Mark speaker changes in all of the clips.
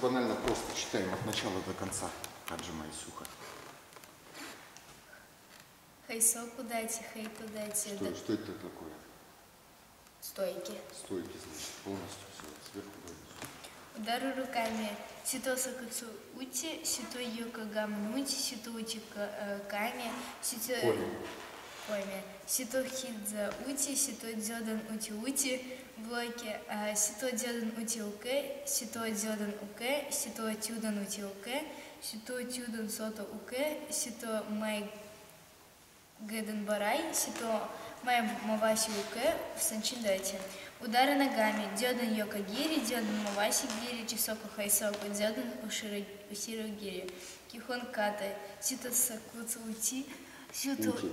Speaker 1: Банально просто. Читаем от начала до конца. Аджима и сухо.
Speaker 2: Хайсоку дайте, хейту дайте.
Speaker 1: Что,
Speaker 2: да-
Speaker 1: что это такое?
Speaker 2: Стойки.
Speaker 1: Стойки, значит, полностью все. Сверху донизу.
Speaker 2: Удары руками. Сито сакацу ути, сито юка гамнути, сито ути э, ками, сито...
Speaker 1: Корень.
Speaker 2: Пойме. Сито хидза ути, сито дзёдан ути ути, блоки. э, Сито дзёдан ути уке, сито дзёдан уке, сито тюдан ути уке, сито тюдан сото уке, сито май Гэден Барай, Сито Май Маваси Уке в Санчидате. Удары ногами. Дёдан Йока Гири, Дёдан Маваси Гири, Чисоку Хайсоку, Ушира Усиру Гири. Кихон Ката, Сито Сакуца Ути, Сито
Speaker 1: Ути.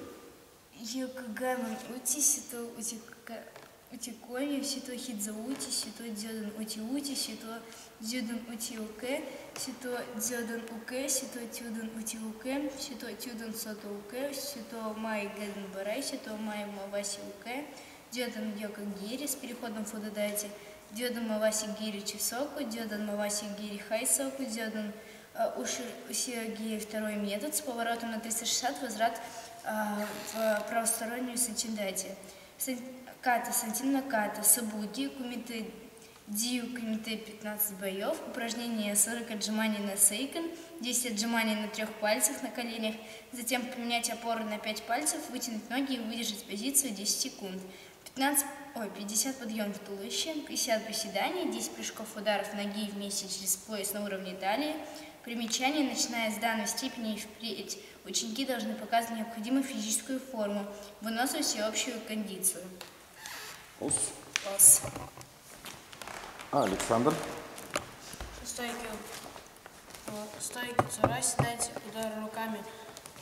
Speaker 2: Йока Гаман Ути, Сито Утика Утикоми, Сито Хидза Ути, Сито Дёдан Ути Ути, Сито Дёдан Ути Уке, Сито Дёдан Уке, Сито Тюдан Ути Уке, Сито Тюдан Сото Уке, Сито Май Гэден Барай, Сито Май Маваси Уке, Дёдан Йока Гири с переходом в Фудадайте, Дёдан Маваси Гири Чисоку, Дёдан Маваси Гири Хайсоку, Дёдан э, Уши Гири второй метод с поворотом на 360 возврат в правостороннюю. Сан- Ката, Сантина Ката, Сабуди, Кумиты Дию Комите 15 боев, упражнение 40 отжиманий на сейкон, 10 отжиманий на трех пальцах на коленях, затем поменять опоры на 5 пальцев, вытянуть ноги и выдержать позицию 10 секунд. 15, ой, 50 подъем в туловище, 50 приседаний, 10 прыжков ударов ноги вместе через пояс на уровне талии. Примечание, начиная с данной степени и впредь, ученики должны показывать необходимую физическую форму, выносливость и общую кондицию.
Speaker 1: Ос.
Speaker 2: Ос.
Speaker 1: А, Александр.
Speaker 3: Стойки. Стойки цура, седайте, удары руками.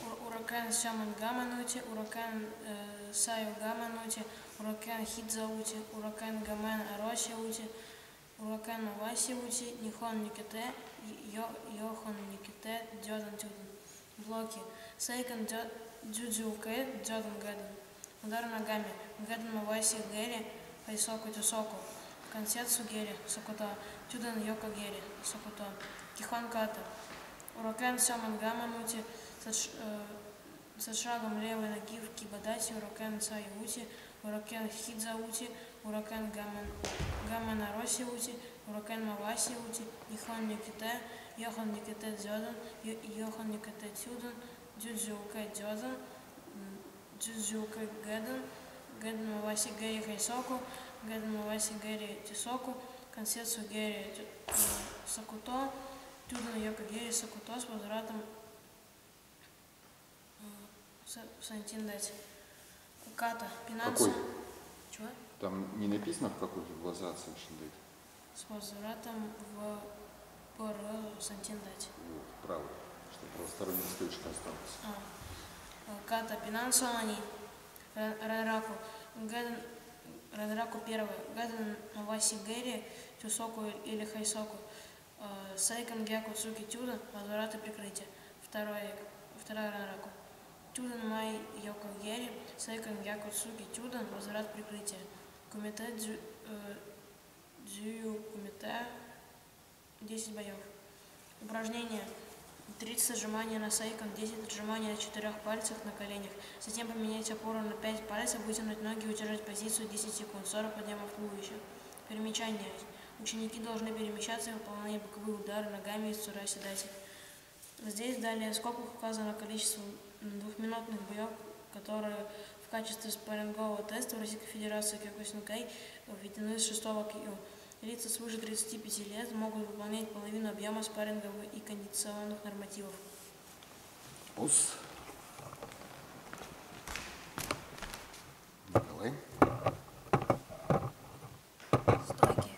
Speaker 3: Ур- Уракен сяман гаманути, уракен э, саю гаманути, уракен хидзаути, уракен гамен ароси ути, уракен маваси ути, нихон никите, йо- йохон никите, дёдан тюдан. Блоки. Сейкон дё- дзюдзюке, дёдан гэден. Удар ногами. Гэден маваси гэри, хайсоку тюсоку. Консетсу гери, сокота. Тюдан йока гери, сокота. Кихон ката. Уракен сяман гаманути, со э, шагом левой ноги в кибадате, уракен саюути, уракен хидзаути, уракен гаман, гаман аросиути, уракен мавасиути, нихон никите, йохан никите дзёдан, йохан никите тюдан, дзюдзюке дзёдан, м, дзюдзюке гэдан, гэдан маваси гэри хайсоку, гэдан маваси гэри тисоку, консетсу гэри э, сакуто, тюдан йока гэри сакуто с возвратом Сантин дать. Ката. Пинанса.
Speaker 1: Какой?
Speaker 3: Чего?
Speaker 1: Там не написано, в какой глаза совершенно дать.
Speaker 3: С возвратом в ПР Сантин дать.
Speaker 1: Вот, правый. Чтобы правосторонняя строчка осталась.
Speaker 3: А. Ката. Пинансо они. Ренраку. Гэден. Ренраку первый. Гэден Маваси Гэри. Тюсоку или Хайсоку. Э, Сейкон Гяку Цуки Тюда. Возврат и прикрытие. Второй. Вторая Ренраку. Тюдан Май Йоко Гери, Сейкон Яко Цуги Тюдан, возврат прикрытия. Э, Дзюю Кумите, 10 боев. Упражнение. 30 отжиманий на сейкон, 10 отжиманий на четырех пальцах на коленях. Затем поменять опору на 5 пальцев, вытянуть ноги и удержать позицию 10 секунд, 40 подъемов туловища. Перемечание. Ученики должны перемещаться, выполняя боковые удары ногами из цура седати. Здесь далее в указано количество двухминутных боев, которые в качестве спаррингового теста в Российской Федерации Кёкусинкай введены с 6 июня. Лица свыше 35 лет могут выполнять половину объема спарринговых и кондиционных нормативов.
Speaker 1: Ос. Давай.
Speaker 4: Стойки.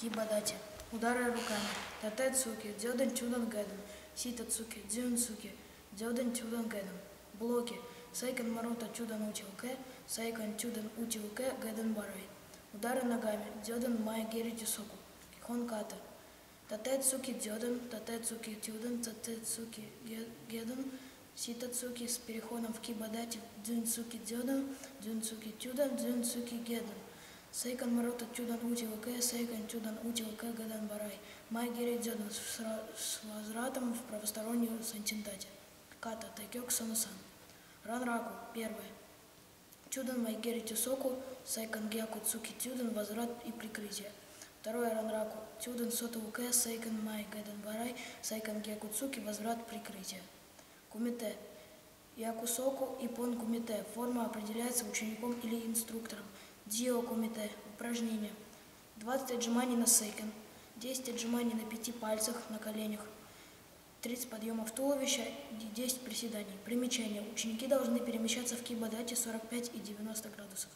Speaker 4: Кибадати. Удары руками. Тате цуки. Дзёден чудан гэден. Сита цуки. Дзюн цуки. Дзёден чудан гэден. Блоки. Сайкан марута чудан училке. Сайкан чудан училке гэден барай. Удары ногами. Дзёден май гери тюсоку. Кихон ката. Тате цуки дзёден. Тате цуки тюдан. Тате цуки ге- геден. Сита цуки с переходом в кибадати. Дзюн цуки дзёден. Дзюн цуки тюдан. Дзюн цуки геден. Сейкан Марота Тюдан Ути ВК, Сейкан Тюдан Ути ВК Гадан Барай. Май Гири Дзёдан с ра- с возвратом в правостороннюю сантинтате. Ката Тайкёк Санасан. Ранраку. Первое. Тюдан Майгери Тюсоку, Сайкан Гяку Цуки Тюдан, возврат и прикрытие. Второе Ранраку. Тюдан Сота УК, Сайкан Май Гадан Барай, Сайкан Гяку Цуки, возврат прикрытие. Кумите. Якусоку и пон кумите. Форма определяется учеником или инструктором. Дио кумите. Упражнение. 20 отжиманий на сейкен. 10 отжиманий на пяти пальцах на коленях. 30 подъемов туловища и 10 приседаний. Примечание. Ученики должны перемещаться в кибодате 45 и 90 градусов.